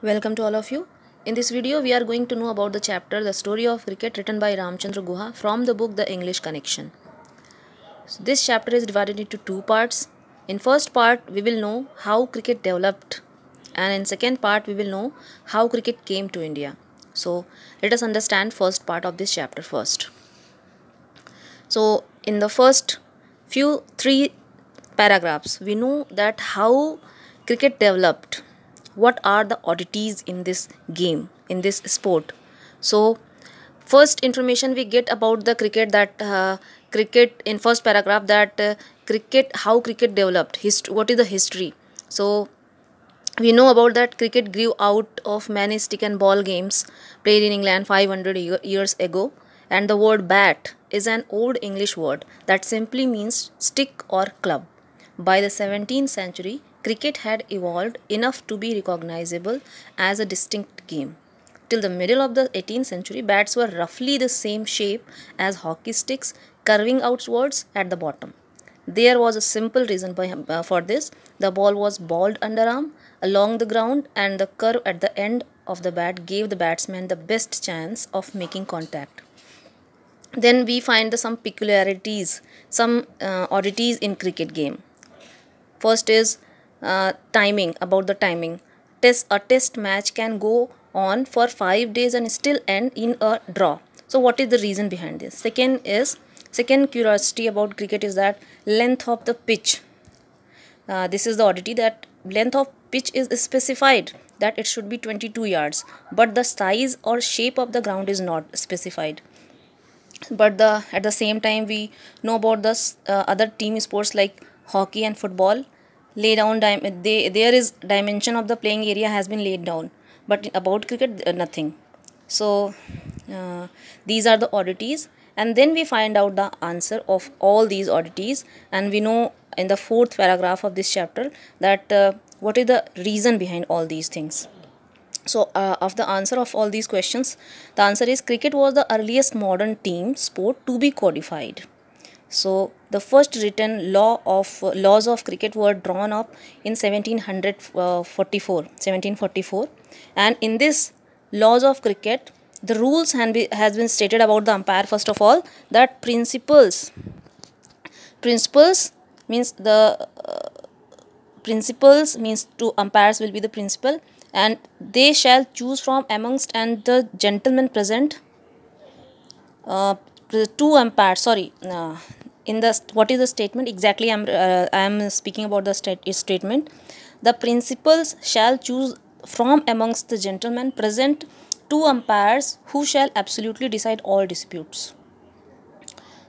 Welcome to all of you. In this video, we are going to know about the chapter The Story of Cricket written by Ramchandra Guha from the book The English Connection. So this chapter is divided into two parts. In first part, we will know how cricket developed and in second part, we will know how cricket came to India. So let us understand first part of this chapter first. So in the first few three paragraphs, we know that how cricket developed what are the oddities in this game in this sport? So first information we get about the cricket that uh, cricket in first paragraph that uh, cricket how cricket developed Hist- what is the history? So we know about that cricket grew out of many stick and ball games played in england 500 years ago. And the word bat is an old english word that simply means stick or club. By the 17th century cricket had evolved enough to be recognizable as a distinct game. Till the middle of the 18th century, bats were roughly the same shape as hockey sticks, curving outwards at the bottom. There was a simple reason uh, for this. The ball was balled underarm along the ground, and the curve at the end of the bat gave the batsman the best chance of making contact. Then we find the, some peculiarities, some uh, oddities in cricket game. First is uh, timing about the timing. Test a test match can go on for 5 days and still end in a draw. So what is the reason behind this? Second is second curiosity about cricket is that length of the pitch. Uh, this is the oddity that length of pitch is specified that it should be 22 yards but the size or shape of the ground is not specified. But the at the same time we know about the uh, other team sports like hockey and football lay down they, there is dimension of the playing area has been laid down but about cricket uh, nothing. So uh, these are the oddities and then we find out the answer of all these oddities and we know in the fourth paragraph of this chapter that uh, what is the reason behind all these things. So uh, of the answer of all these questions the answer is cricket was the earliest modern team sport to be codified so the first written law of uh, laws of cricket were drawn up in 1744 1744 and in this laws of cricket the rules be, has been stated about the umpire first of all that principles principles means the uh, principles means two umpires will be the principal and they shall choose from amongst and the gentlemen present uh, two umpires sorry uh, in the what is the statement? Exactly i'm uh, i am speaking about the state, statement. The principals shall choose from amongst the gentlemen present two umpires who shall absolutely decide all disputes.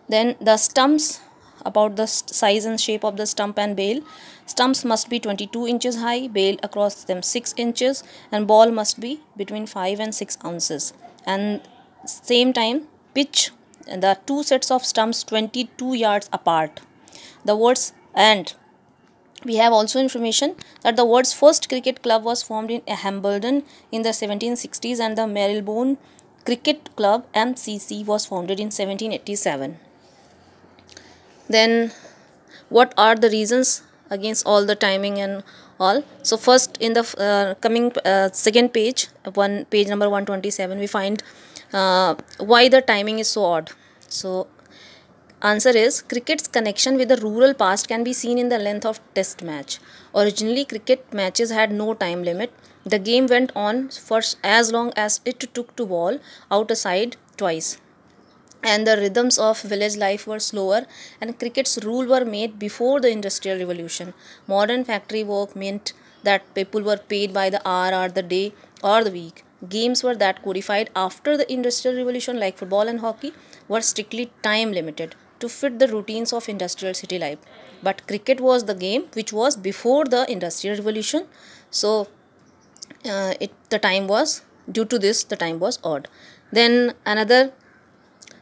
Then the stumps about the size and shape of the stump and bail stumps must be 22 inches high bail across them 6 inches and ball must be between 5 and 6 ounces. And same time pitch the two sets of stumps 22 yards apart. The words and we have also information that the words first cricket club was formed in Hambledon in the 1760s and the Marylebone Cricket Club MCC was founded in 1787. Then what are the reasons against all the timing and all so first in the uh, coming uh, second page one page number 127 we find uh, why the timing is so odd? So answer is cricket's connection with the rural past can be seen in the length of test match. Originally cricket matches had no time limit. The game went on for as long as it took to bowl out a side twice. And the rhythms of village life were slower and cricket's rule were made before the industrial revolution. Modern factory work meant that people were paid by the hour or the day or the week games were that codified after the industrial revolution like football and hockey were strictly time limited to fit the routines of industrial city life. But cricket was the game which was before the industrial revolution. So uh, it the time was due to this the time was odd. Then another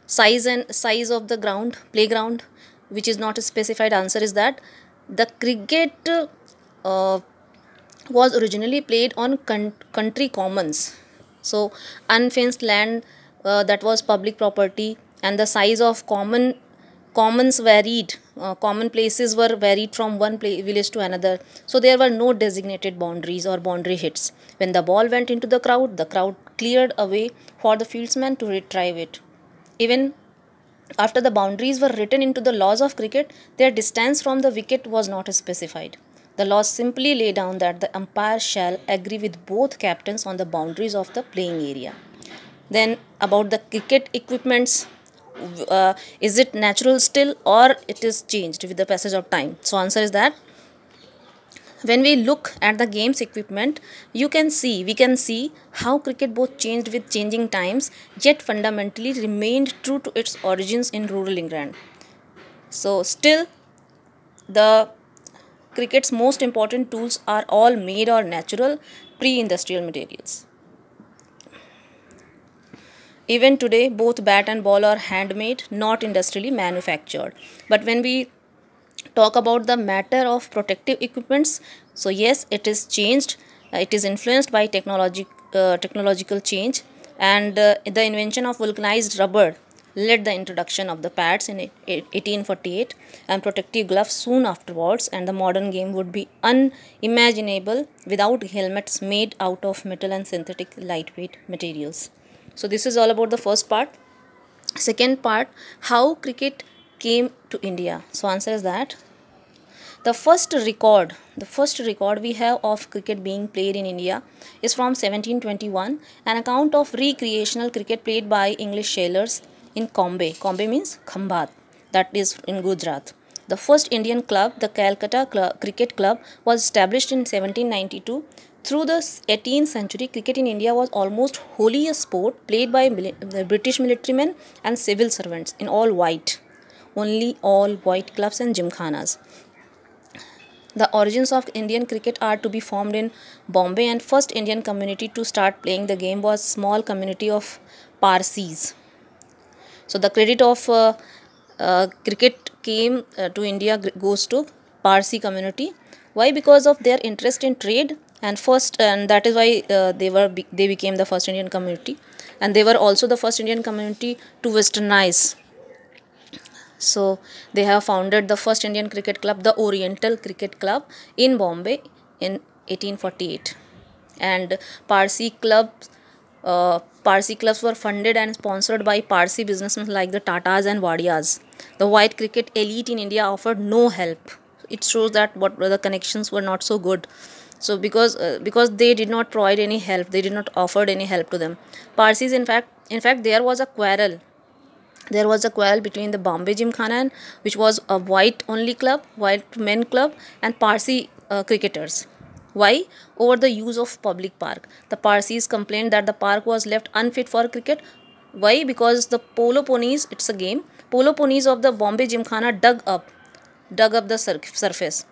size and size of the ground playground which is not a specified answer is that the cricket uh, was originally played on country commons so unfenced land uh, that was public property and the size of common commons varied uh, common places were varied from one village to another. So there were no designated boundaries or boundary hits when the ball went into the crowd the crowd cleared a way for the fieldsman to retrieve it. Even after the boundaries were written into the laws of cricket their distance from the wicket was not specified the laws simply lay down that the umpire shall agree with both captains on the boundaries of the playing area. Then about the cricket equipments uh, is it natural still or it is changed with the passage of time? So answer is that when we look at the game's equipment you can see we can see how cricket both changed with changing times yet fundamentally remained true to its origins in rural england. So still the cricket's most important tools are all made or natural pre-industrial materials even today, both bat and ball are handmade, not industrially manufactured. But when we talk about the matter of protective equipments, so yes, it is changed. Uh, it is influenced by technology, uh, technological change, and uh, the invention of vulcanized rubber led the introduction of the pads in 1848 and protective gloves soon afterwards and the modern game would be unimaginable without helmets made out of metal and synthetic lightweight materials. So this is all about the first part. Second part how cricket came to india. So answer is that. The first record the first record we have of cricket being played in india is from 1721 an account of recreational cricket played by english sailors in Cambay. Cambay means Khambat, that is in Gujarat. The first Indian club, the Calcutta club, Cricket Club, was established in 1792 through the 18th century, cricket in India was almost wholly a sport played by the British military men and civil servants in all white, only all white clubs and gymkhanas. The origins of Indian cricket are to be formed in Bombay and first Indian community to start playing the game was small community of Parsis. So the credit of uh, uh, cricket came uh, to India goes to Parsi community. Why? Because of their interest in trade and first and that is why uh, they were be they became the first indian community and they were also the first indian community to westernize so they have founded the first indian cricket club the oriental cricket club in bombay in 1848 and parsi clubs uh, Parsi clubs were funded and sponsored by Parsi businessmen like the Tatas and Wadias. The white cricket elite in India offered no help. It shows that what the connections were not so good so because uh, because they did not provide any help they did not offered any help to them parsis in fact in fact there was a quarrel there was a quarrel between the bombay gymkhana which was a white only club white men club and parsi uh, cricketers why? Over the use of public park. The parsis complained that the park was left unfit for cricket. Why? Because the polo ponies it's a game. Polo ponies of the bombay gymkhana dug up dug up the surface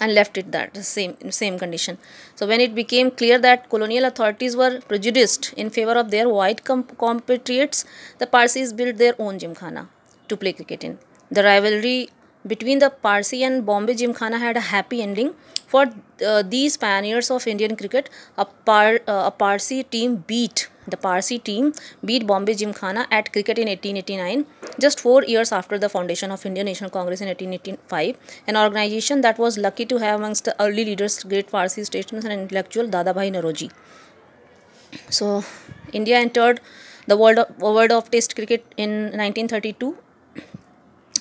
and left it that same same condition. So when it became clear that colonial authorities were prejudiced in favor of their white compatriots the parsis built their own gymkhana to play cricket in. The rivalry between the parsi and bombay gymkhana had a happy ending for uh, these pioneers of indian cricket a, par, uh, a parsi team beat the Parsi team beat Bombay Gymkhana at cricket in 1889, just four years after the foundation of Indian National Congress in 1885, an organization that was lucky to have amongst the early leaders great Parsi statesman and intellectual Dadabhai Naoroji. So, India entered the world of, world of Test cricket in 1932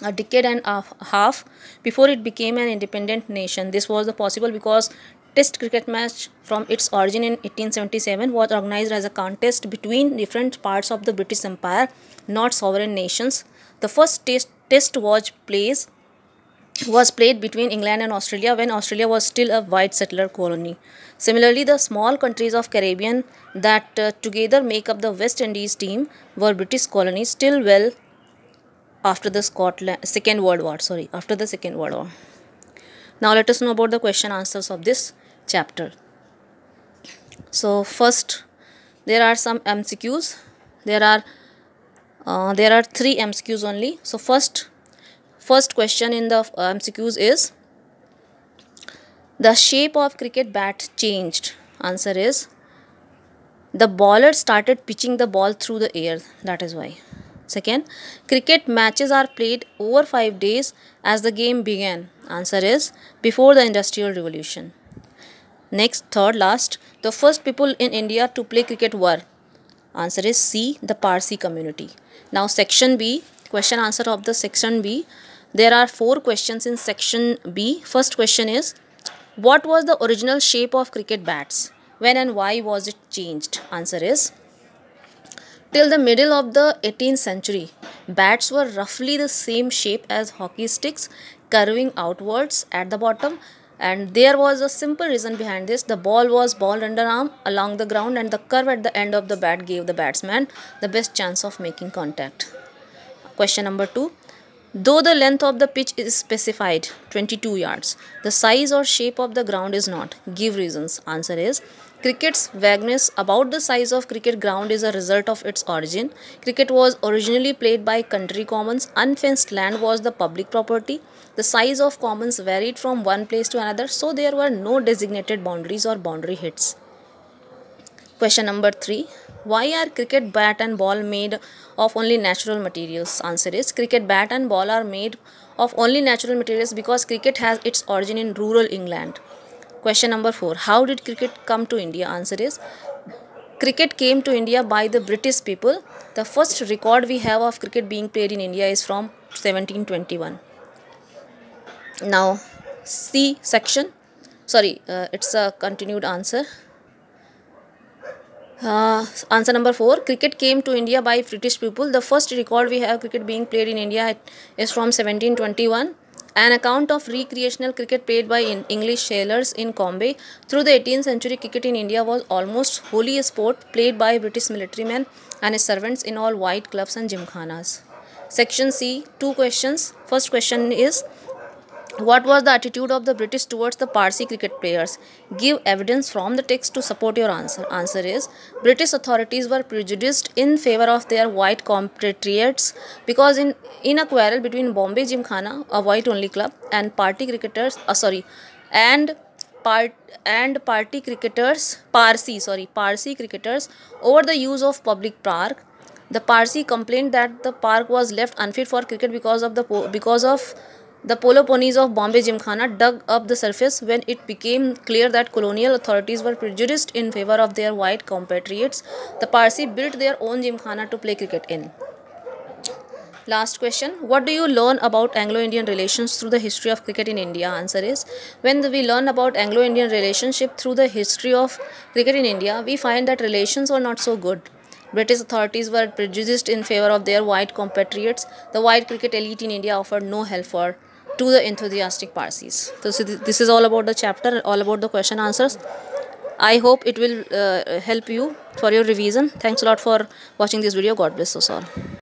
a decade and a half before it became an independent nation. This was possible because Test cricket match from its origin in 1877 was organized as a contest between different parts of the British Empire, not sovereign nations. The first test, test was plays was played between England and Australia when Australia was still a white settler colony. Similarly, the small countries of Caribbean that uh, together make up the West Indies team were British colonies still well after the Scotland Second World War. Sorry, after the Second World War. Now let us know about the question answers of this chapter. So first there are some MCQs. There are uh, there are three MCQs only. So first first question in the uh, MCQs is the shape of cricket bat changed. Answer is the bowler started pitching the ball through the air. That is why. Second, cricket matches are played over 5 days as the game began. Answer is before the industrial revolution. Next, third last, the first people in India to play cricket were. Answer is C, the Parsi community. Now section B, question answer of the section B. There are four questions in section B. First question is, what was the original shape of cricket bats? When and why was it changed? Answer is, till the middle of the 18th century, bats were roughly the same shape as hockey sticks, curving outwards at the bottom. And there was a simple reason behind this. The ball was ball underarm along the ground and the curve at the end of the bat gave the batsman the best chance of making contact. Question number 2 though the length of the pitch is specified 22 yards the size or shape of the ground is not give reasons answer is Cricket's vagueness about the size of cricket ground is a result of its origin. Cricket was originally played by country commons. Unfenced land was the public property. The size of commons varied from one place to another, so there were no designated boundaries or boundary hits. Question number 3. Why are cricket bat and ball made of only natural materials? Answer is cricket bat and ball are made of only natural materials because cricket has its origin in rural England. Question number 4. How did cricket come to India? Answer is Cricket came to India by the British people. The first record we have of cricket being played in India is from 1721. Now, C section. Sorry, uh, it's a continued answer. Uh, answer number 4 cricket came to india by british people the first record we have cricket being played in india is from 1721 an account of recreational cricket played by English sailors in Cambay through the 18th century cricket in India was almost wholly a sport played by British military men and his servants in all white clubs and gymkhanas. Section C, two questions. First question is what was the attitude of the British towards the Parsi cricket players? Give evidence from the text to support your answer. Answer is British authorities were prejudiced in favor of their white compatriots because in, in a quarrel between Bombay Gymkhana, a white only club, and party cricketers, uh, sorry, and part and party cricketers, Parsi, sorry, Parsi cricketers over the use of public park. The Parsi complained that the park was left unfit for cricket because of the because of the polo ponies of Bombay Gymkhana dug up the surface when it became clear that colonial authorities were prejudiced in favor of their white compatriots. The Parsi built their own Gymkhana to play cricket in. Last question. What do you learn about Anglo-Indian relations through the history of cricket in India? Answer is, when we learn about Anglo-Indian relationship through the history of cricket in India, we find that relations were not so good. British authorities were prejudiced in favor of their white compatriots. The white cricket elite in India offered no help for to the enthusiastic Parsis. So this is all about the chapter, all about the question answers. I hope it will uh, help you for your revision. Thanks a lot for watching this video. God bless us all.